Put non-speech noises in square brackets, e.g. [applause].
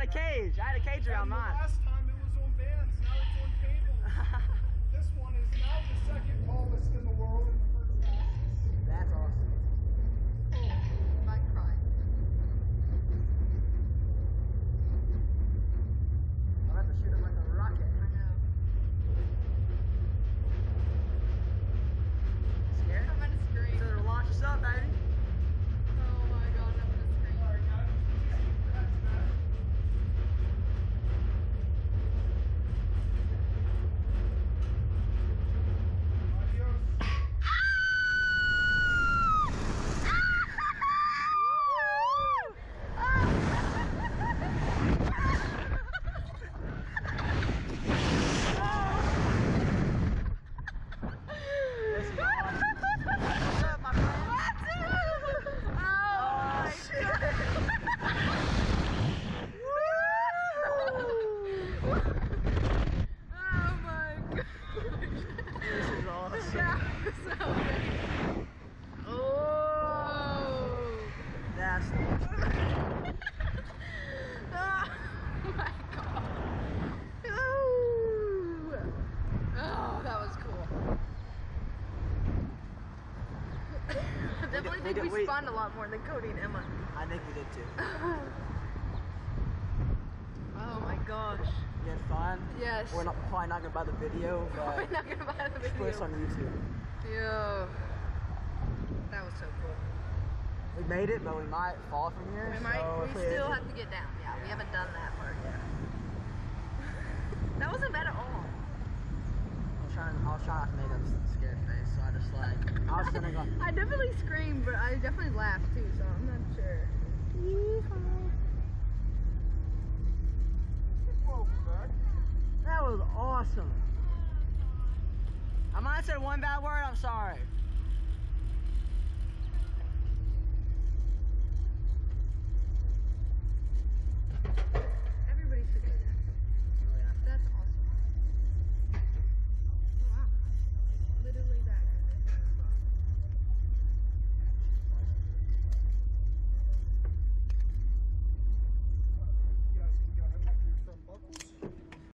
had a cage. I had a cage around mine. last time it was on bands, now it's on cables. this one is now the second tallest in the world and the first fastest. That's awesome. Might cry. I'm about to shoot it like a rocket. I know. Scared? I'm gonna scream. So to launch us up, baby. Oh my god, I'm gonna scream. Alright guys, that's that. Adios. This is awesome. What's up, my friend? Oh my shit. Oh my god. This is awesome. That was so. Oh. That's that was cool. I think we we- a lot more than Cody and Emma. I think we did too. Oh my gosh. Yes. We're not probably not gonna buy the video, [laughs] We're but not gonna buy the just put us video. on YouTube. Yo. That was so cool. We made it, but we might fall from here. We so might. We still have to get down. Yeah, we haven't done that part yet. [laughs] that wasn't bad at all. I was trying. I was trying not to make a scared face, so I just like I was [laughs] gonna go. I definitely screamed, but I definitely laughed too, so I'm not sure. That was awesome. I might have said one bad word. I'm sorry.